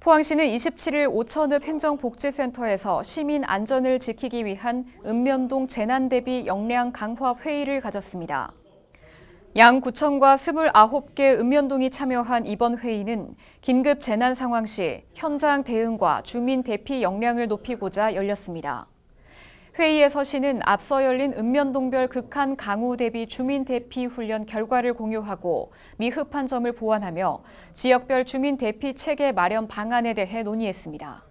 포항시는 27일 오천읍 행정복지센터에서 시민 안전을 지키기 위한 읍면동 재난 대비 역량 강화 회의를 가졌습니다. 양 구청과 29개 읍면동이 참여한 이번 회의는 긴급 재난 상황 시 현장 대응과 주민 대피 역량을 높이고자 열렸습니다. 회의에서 시는 앞서 열린 읍면동별 극한 강우 대비 주민 대피 훈련 결과를 공유하고 미흡한 점을 보완하며 지역별 주민 대피 체계 마련 방안에 대해 논의했습니다.